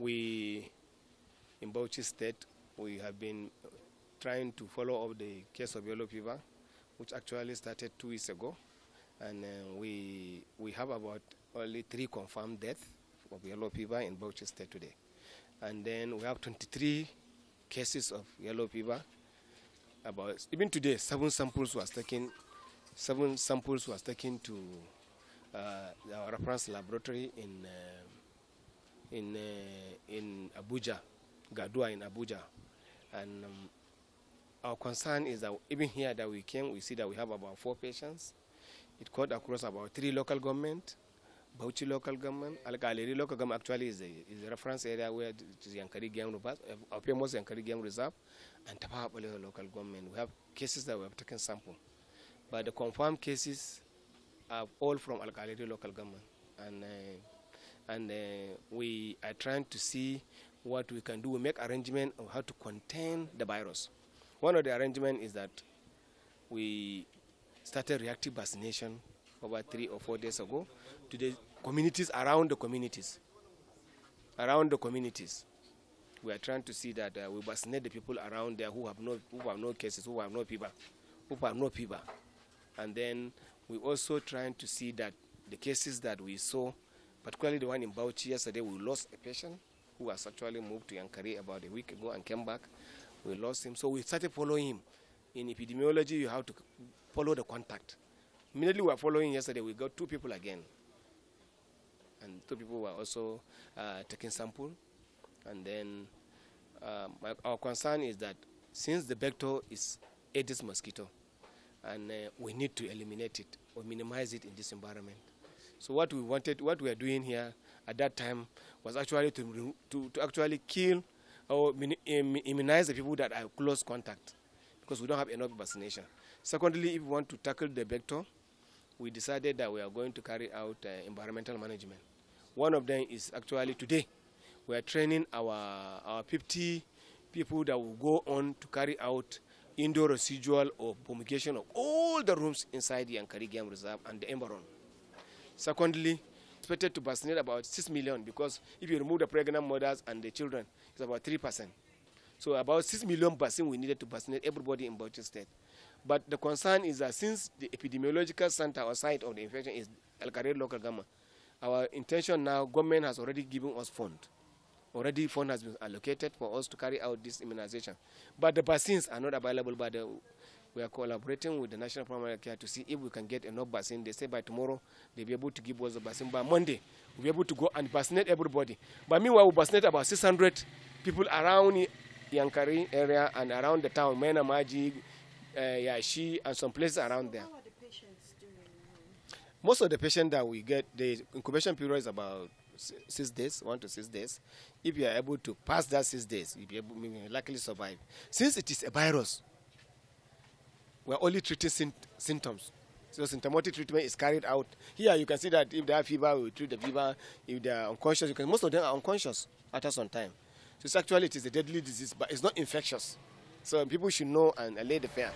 we, in Bauchi State, we have been trying to follow up the case of yellow fever, which actually started two weeks ago. And uh, we, we have about only three confirmed deaths of yellow fever in Bauchi State today. And then we have 23 cases of yellow fever. About even today, seven samples was taken. Seven samples was taken to uh, our reference laboratory in uh, in uh, in Abuja, Gadua in Abuja, and um, our concern is that even here that we came, we see that we have about four patients. It cut across about three local government, Bauchi local government, Alkaleri local government actually is a, is a reference area where it is Yankari Game Reserve, uh, famous Yankari Game Reserve, and Tapaha local government. We have cases that we have taken sample, but the confirmed cases are all from Alkaleri local government, and uh, and uh, we are trying to see what we can do. We make arrangement of how to contain the virus. One of the arrangement is that we started reactive vaccination over three or four days ago to the communities around the communities. Around the communities. We are trying to see that uh, we vaccinate the people around there who have no who have no cases, who have no fever, who have no fever. And then we also trying to see that the cases that we saw, particularly the one in Bauchi yesterday, we lost a patient who was actually moved to Yankari about a week ago and came back. We lost him. So we started following him. In epidemiology, you have to follow the contact. Immediately we were following yesterday, we got two people again. And two people were also uh, taking sample. And then um, our concern is that since the vector is Aedes mosquito, and uh, we need to eliminate it or minimize it in this environment. So what we wanted, what we are doing here at that time was actually to, to, to actually kill or immunize the people that are close contact because we don't have enough vaccination. Secondly, if we want to tackle the vector, we decided that we are going to carry out uh, environmental management. One of them is actually today. We are training our, our 50 people that will go on to carry out indoor residual or fumigation of all the rooms inside the Yankari Game Reserve and the environment. Secondly, expected to vaccinate about 6 million because if you remove the pregnant mothers and the children, it's about 3%. So about 6 million vaccine we needed to vaccinate everybody in Bauchi State. But the concern is that since the epidemiological center or site of the infection is Alkaleri local government, our intention now, government has already given us fund. Already fund has been allocated for us to carry out this immunization. But the vaccines are not available, by the, we are collaborating with the National Primary Care to see if we can get enough vaccine. They say by tomorrow they'll be able to give us the vaccine. By Monday, we'll be able to go and vaccinate everybody. But meanwhile, we vaccinate about 600 people around Yankari area and around the town, Mena Maji, uh, Yashi, and some places around there. Most of the patients that we get, the incubation period is about six days, one to six days. If you are able to pass that six days, you'll be able to likely survive. Since it is a virus, we're only treating symptoms. So symptomatic treatment is carried out. Here you can see that if they have fever, we treat the fever. If they are unconscious, can, most of them are unconscious after some time. So it's actually it is a deadly disease, but it's not infectious. So people should know and allay the fear.